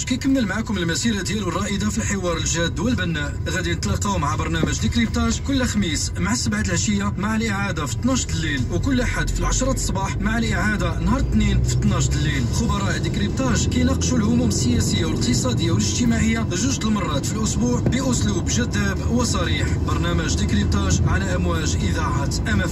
برنامج ديكريبتاج كيكمل معكم المسيرة ديالو الرائدة في الحوار الجاد والبناء غادي نتلاقاو مع برنامج Décryptage كل خميس مع السبعة العشية مع الإعادة في 12 الليل وكل أحد في العشرة الصباح مع الإعادة نهار اثنين في 12 الليل. خبراء Décryptage كيناقشوا الهموم السياسية والاقتصادية والاجتماعية جوج المرات في الأسبوع بأسلوب جذاب وصريح. برنامج Décryptage على أمواج إذاعة أم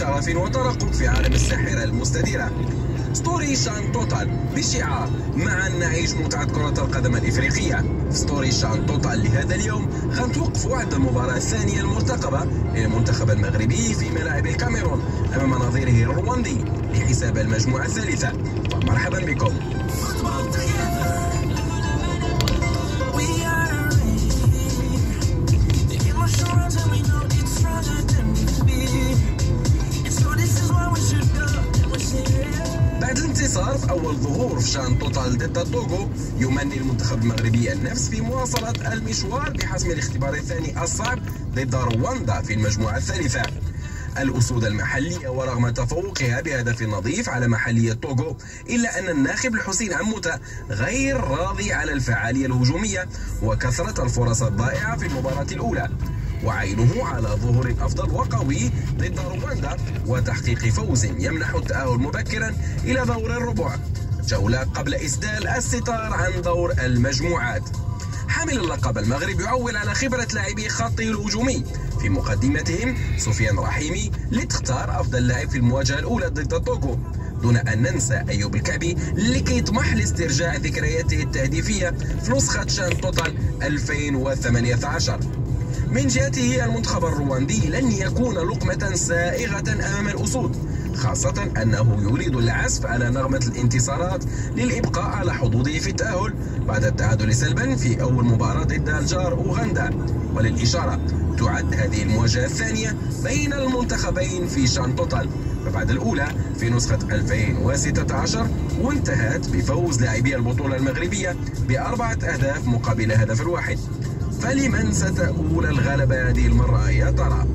بشرف وترقب في عالم الساحرة المستديرة. story CHAN Total بشعار معا نعيش متعة كرة القدم الإفريقية. story CHAN Total لهذا اليوم غنتوقفوا عند المباراة الثانية المرتقبة للمنتخب المغربي في ملاعب الكاميرون أمام نظيره الرواندي لحساب المجموعة الثالثة. فمرحبا بكم. أول ظهور في CHAN Total ضد التوغو يمني المنتخب المغربي النفس في مواصلة المشوار بحسم الاختبار الثاني الصعب ضد رواندا في المجموعة الثالثة. الأسود المحلية ورغم تفوقها بهدف نظيف على محلية توغو إلا أن الناخب الحسين عموتة غير راضي على الفعالية الهجومية وكثرة الفرص الضائعة في المباراة الأولى. وعينه على ظهور أفضل وقوي ضد رواندا وتحقيق فوز يمنح التأهل مبكرا إلى دور الربع. جولة قبل إسدال الستار عن دور المجموعات. حامل اللقب المغرب يعول على خبرة لاعبي خطه الهجومي. في مقدمتهم سفيان رحيمي لتختار أفضل لاعب في المواجهة الأولى ضد التوغو. دون أن ننسى أيوب الكعبي اللي كيطمح لاسترجاع ذكرياته التهديفية في نسخة CHAN Total 2018 من جهته المنتخب الرواندي لن يكون لقمة سائغة أمام الأسود خاصة أنه يريد العزف على نغمة الانتصارات للإبقاء على حظوظه في التأهل بعد التعادل سلبا في أول مباراة ضد الجار أوغندا. وللإشارة تعد هذه المواجهة الثانية بين المنتخبين في شان توتال. فبعد الأولى في نسخة 2016 وانتهت بفوز لاعبي البطولة المغربية بأربعة أهداف مقابل هدف واحد. فلمن ستؤول الغلبة هذه المرة يا ترى؟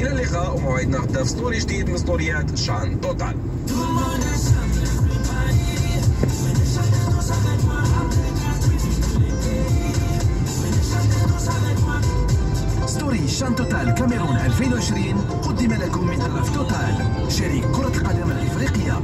إلى اللقاء وموعدنا غدا في story جديد من story يات CHAN Total. story CHAN Total كاميرون 2020 قدم لكم من طرف Total. شريك كرة القدم الإفريقية.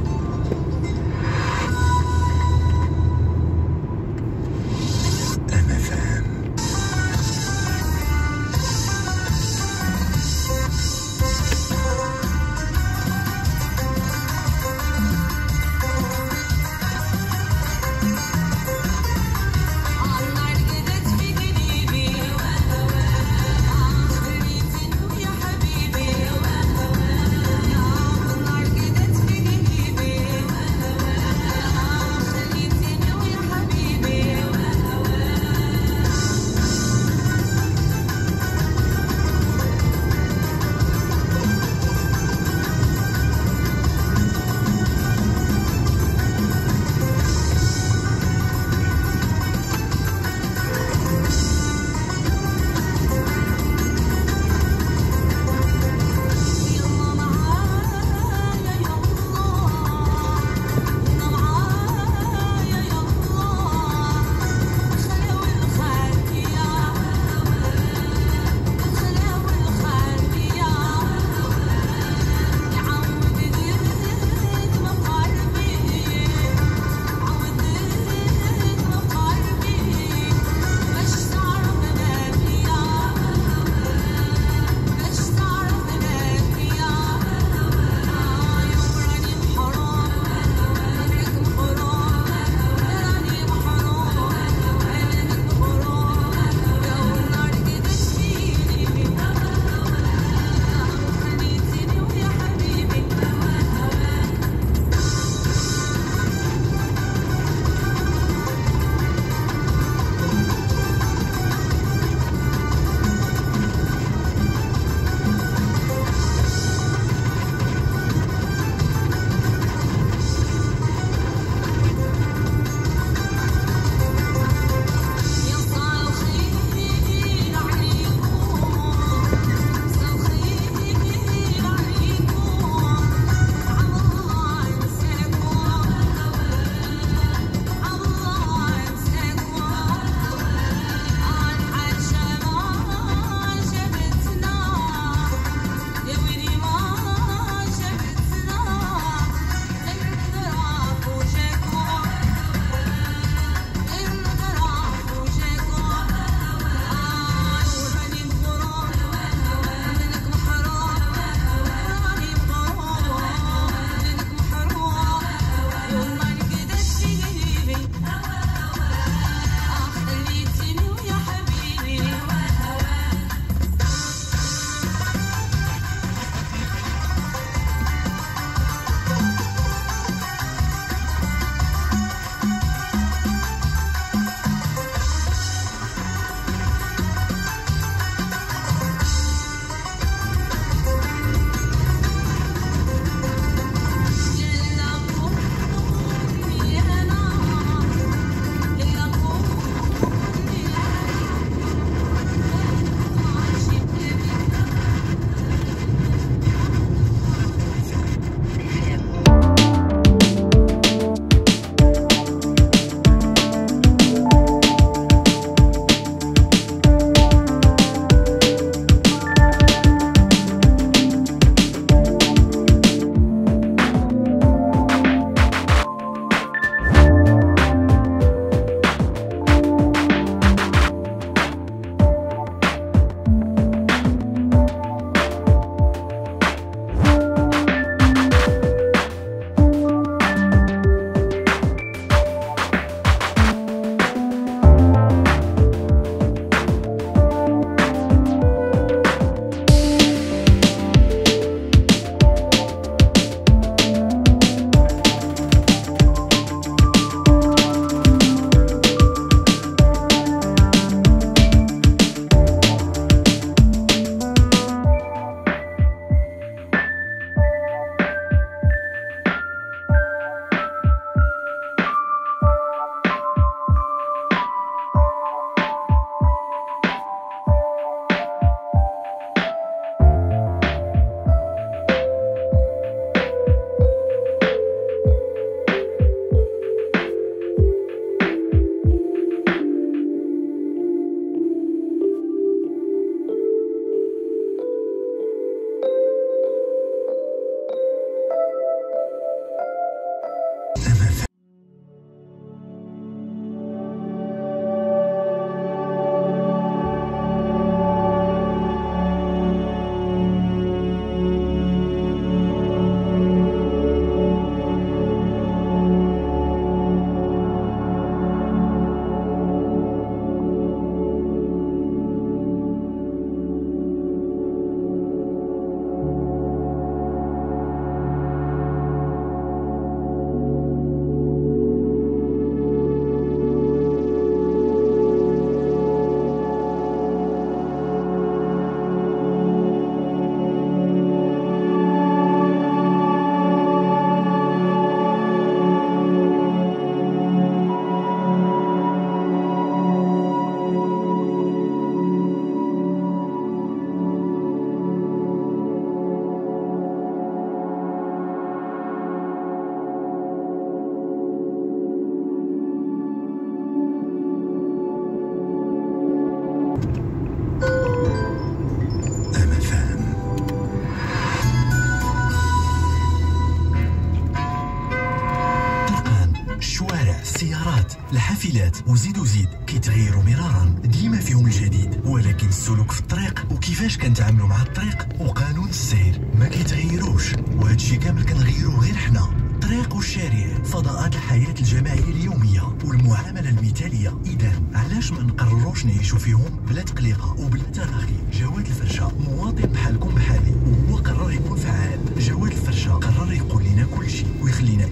السلوك في الطريق وكيفاش كنتعاملوا مع الطريق وقانون السير ما كيتغيروش وهادشي كامل كنغيروه غير حنا. الطريق والشارع فضاءات الحياة الجماعية اليومية والمعاملة المثالية. إذا علاش ما نقرروش نعيشوا فيهم بلا تقليقة وبلا تراخي جواد الفرشة مواطن بحالكم بحالي.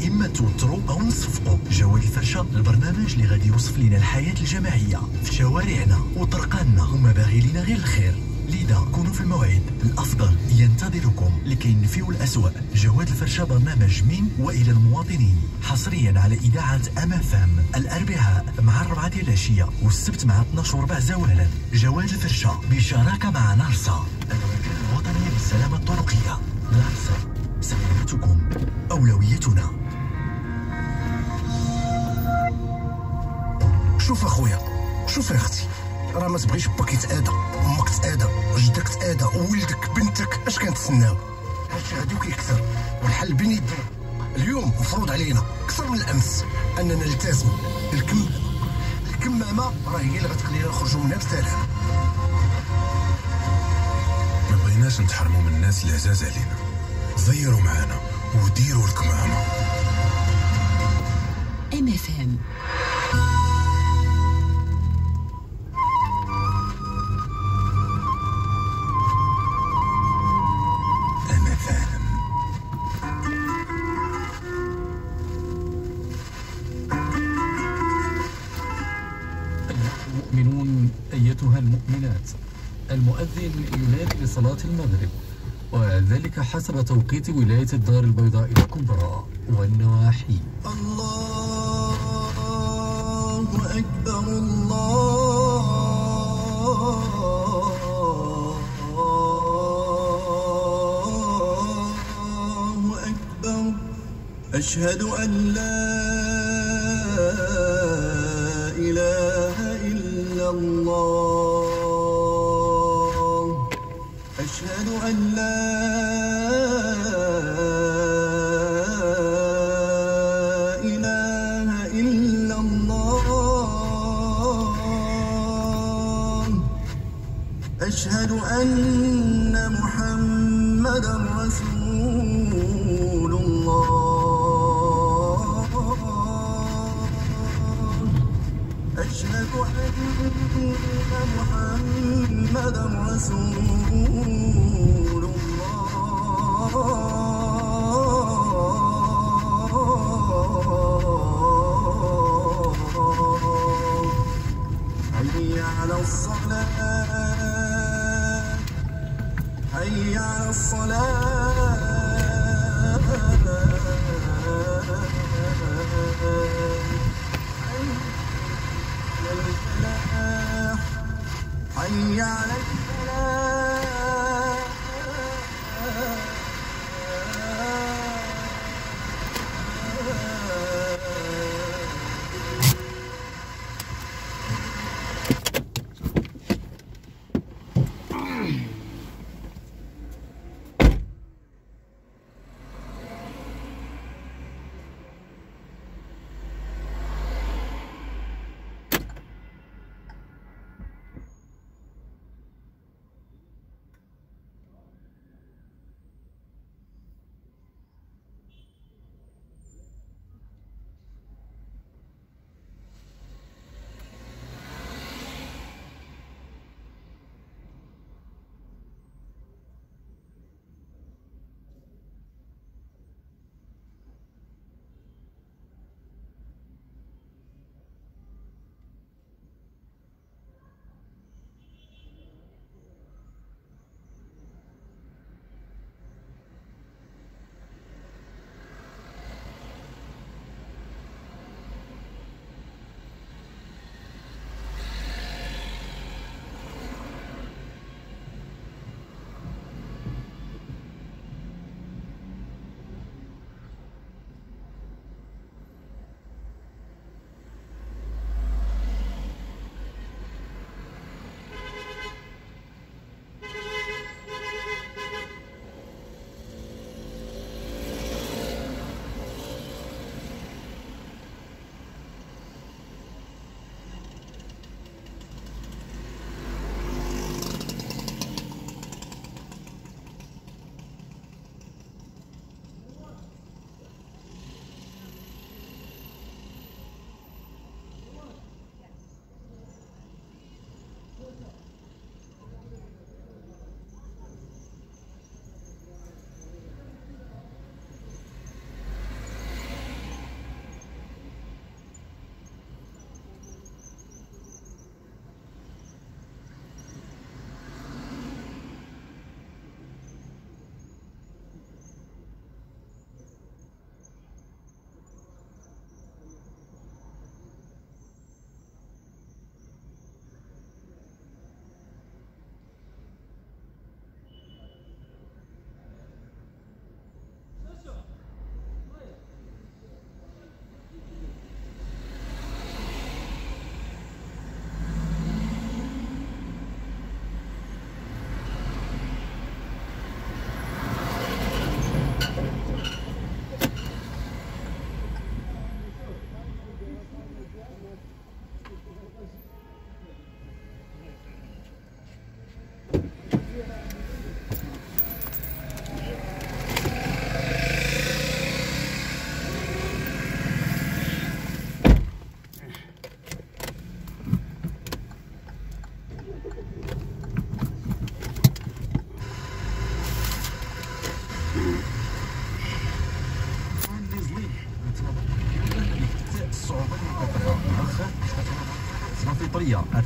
إما توتروا أو نصفقوا جواد الفرشة البرنامج اللي غادي يوصف لنا الحياة الجماعية. في شوارعنا وطرقاننا وما باغي لنا غير الخير. لذا كونوا في الموعد. الأفضل ينتظركم لكي نفيو الاسوأ جواد الفرشة برنامج من وإلى المواطنين. حصريا على إذاعة MFM الأربعاء مع الربعة ديال العشية والسبت مع 12 وربع زوالا جواد الفرشة بشراكة مع نارسا الوكاله الوطنية للسلامه الطرقية. نارسا سلامتكم أولويتنا. شوف اخويا شوف أختي راه ما تبغيش باك يتاذى أمك تاذى جدك تاذى وولدك بنتك اش كنتسناو؟ هادشي غادي كيكثر والحل بين يدينا اليوم مفروض علينا أكثر من الأمس أننا نلتزم الكم الكمامة راه هي اللي غتخلينا نخرجوا منها بسلام ما بغيناش نتحرموا من الناس اللي عزاز علينا. زيروا معانا وديروا الكمامة. MFM ينادي لصلاة المغرب وذلك حسب توقيت ولاية الدار البيضاء الكبرى والنواحي. الله أكبر الله أكبر. أشهد أن لا محمدا رسول الله.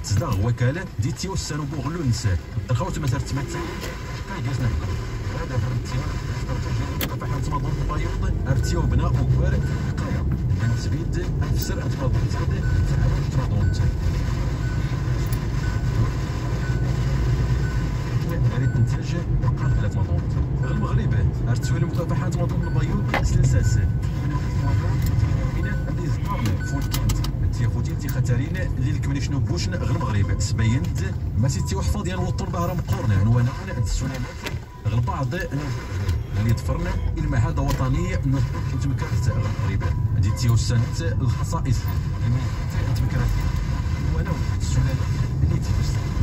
تزدغ وكالة ديتي والسانو بوغلو نساه الخوت ما كايجاز نحكم هذا فرنتي فحال تمضون البيوض أرتيو بناء وكبار قايا انت بيد أفسر انت مضون تغدي فعلا تمضون وقال لا تمضون غير المغرب. ارتسوي المكافحات مضون البيوض سلساس. انت خطرين اللي لك من شنو بوشن غير سبينت ما سيتي وحفظ ديال والطلبه راه مقورنا عنوانا السنانات غير البعض اللي ضفرنا إلى هذا وطني كنت مكرت غير المغرب. هذه تي السنة الخصائص يعني انت مكرت وأنا السنانات اللي تفرس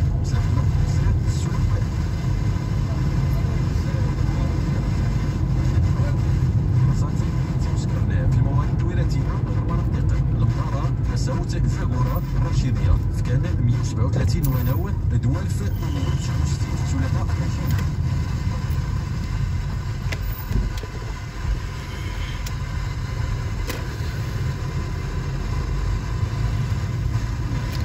الشبيرة فكان 137 ونو دوالف 1960 سلطاء